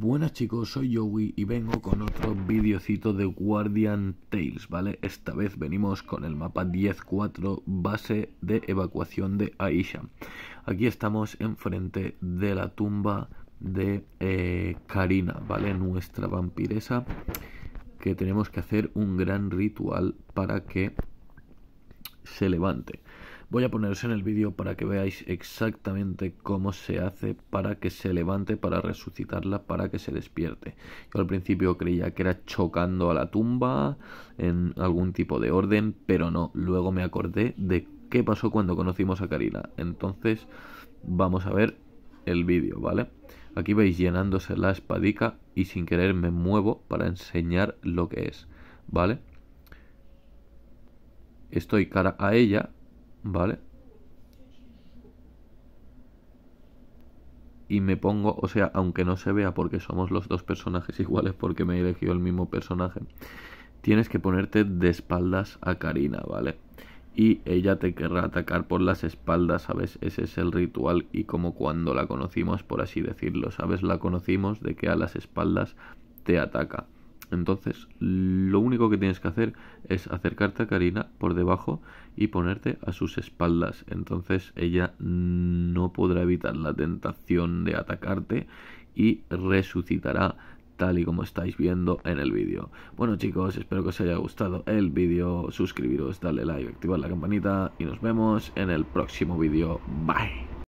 Buenas chicos, soy Joey y vengo con otro videocito de Guardian Tales, ¿vale? Esta vez venimos con el mapa 10.4 base de evacuación de Aisha. Aquí estamos enfrente de la tumba de eh, Karina, ¿vale? Nuestra vampiresa que tenemos que hacer un gran ritual para que se levante. Voy a poneros en el vídeo para que veáis exactamente cómo se hace para que se levante, para resucitarla, para que se despierte. Yo al principio creía que era chocando a la tumba en algún tipo de orden, pero no. Luego me acordé de qué pasó cuando conocimos a Karina. Entonces vamos a ver el vídeo, ¿vale? Aquí veis llenándose la espadica y sin querer me muevo para enseñar lo que es, ¿vale? Estoy cara a ella ¿vale? Y me pongo, o sea, aunque no se vea porque somos los dos personajes iguales porque me elegido el mismo personaje, tienes que ponerte de espaldas a Karina, ¿vale? Y ella te querrá atacar por las espaldas, ¿sabes? Ese es el ritual y como cuando la conocimos, por así decirlo, ¿sabes? La conocimos de que a las espaldas te ataca. Entonces, lo único que tienes que hacer es acercarte a Karina por debajo y ponerte a sus espaldas. Entonces, ella no podrá evitar la tentación de atacarte y resucitará tal y como estáis viendo en el vídeo. Bueno chicos, espero que os haya gustado el vídeo, suscribiros, darle like, activar la campanita y nos vemos en el próximo vídeo. Bye.